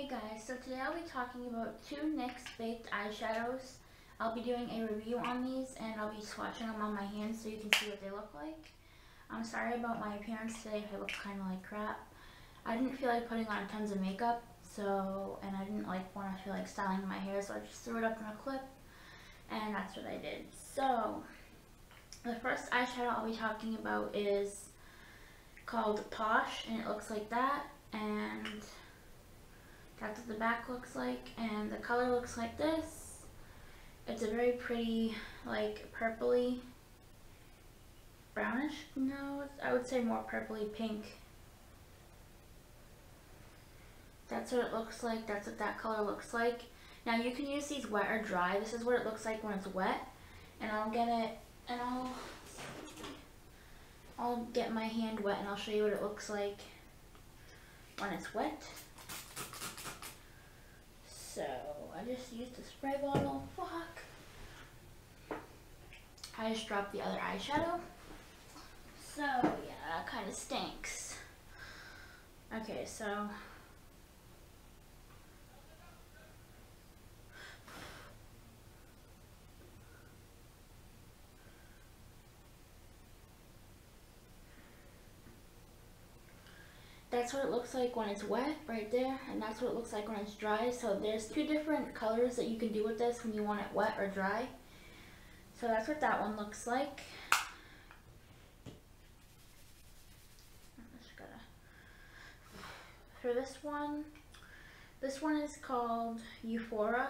Hey guys, so today I'll be talking about two NYX Baked eyeshadows. I'll be doing a review on these and I'll be swatching them on my hands so you can see what they look like. I'm sorry about my appearance today I look kind of like crap. I didn't feel like putting on tons of makeup, so, and I didn't like want to feel like styling my hair, so I just threw it up in a clip, and that's what I did. So, the first eyeshadow I'll be talking about is called Posh, and it looks like that, and that's what the back looks like and the color looks like this. It's a very pretty like purpley brownish nose. I would say more purpley pink. That's what it looks like. That's what that color looks like. Now you can use these wet or dry. This is what it looks like when it's wet. And I'll get it and I'll I'll get my hand wet and I'll show you what it looks like when it's wet. So I just used a spray bottle. Fuck. I just dropped the other eyeshadow. So yeah, that kind of stinks. Okay, so that's what it looks like when it's wet right there and that's what it looks like when it's dry. So there's two different colors that you can do with this when you want it wet or dry. So that's what that one looks like. For this one this one is called Euphoria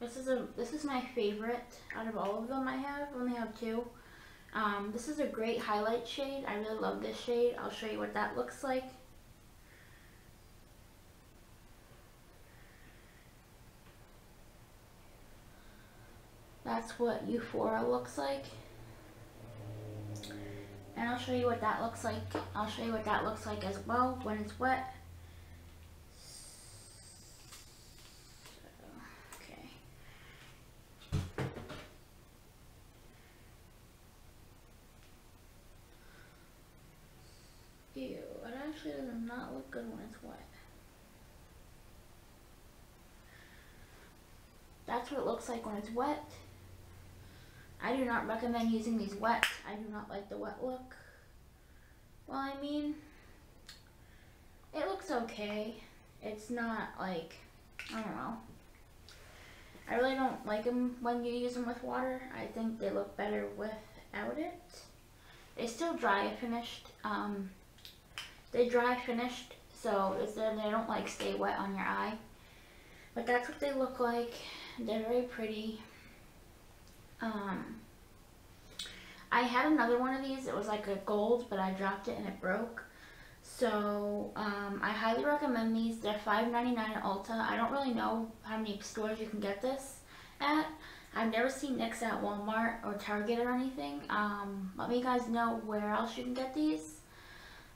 this is a this is my favorite out of all of them I have. Only have two um, this is a great highlight shade. I really love this shade. I'll show you what that looks like. That's what Euphoria looks like. And I'll show you what that looks like. I'll show you what that looks like as well when it's wet. Ew, it actually does not look good when it's wet. That's what it looks like when it's wet. I do not recommend using these wet. I do not like the wet look. Well, I mean, it looks okay. It's not like, I don't know. I really don't like them when you use them with water. I think they look better without it. They still dry finished. Um, they dry finished, so they don't like stay wet on your eye. But that's what they look like. They're very pretty. Um, I had another one of these. It was like a gold, but I dropped it and it broke. So um, I highly recommend these. They're $5.99 at Ulta. I don't really know how many stores you can get this at. I've never seen NYX at Walmart or Target or anything. Um, let me guys know where else you can get these.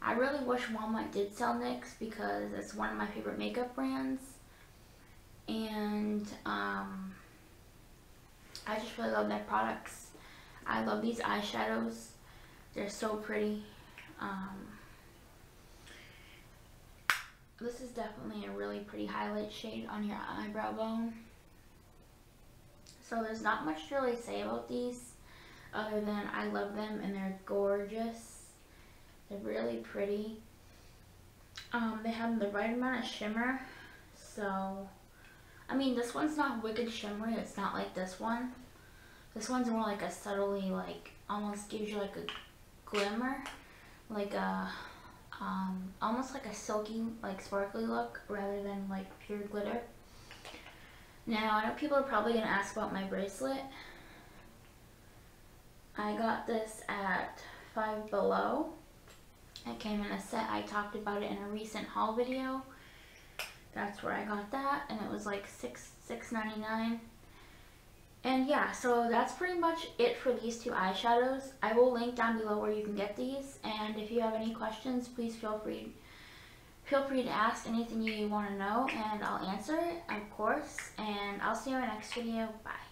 I really wish Walmart did sell NYX because it's one of my favorite makeup brands. And um, I just really love their products. I love these eyeshadows. They're so pretty. Um, this is definitely a really pretty highlight shade on your eyebrow bone. So there's not much to really say about these other than I love them and they're gorgeous. They're really pretty. Um, they have the right amount of shimmer. So, I mean, this one's not wicked shimmery. It's not like this one. This one's more like a subtly, like, almost gives you like a glimmer. Like a, um, almost like a silky, like sparkly look rather than like pure glitter. Now, I know people are probably going to ask about my bracelet. I got this at Five Below. It came in a set. I talked about it in a recent haul video. That's where I got that. And it was like six six ninety nine. And yeah, so that's pretty much it for these two eyeshadows. I will link down below where you can get these. And if you have any questions, please feel free feel free to ask anything you want to know and I'll answer it, of course. And I'll see you in my next video. Bye.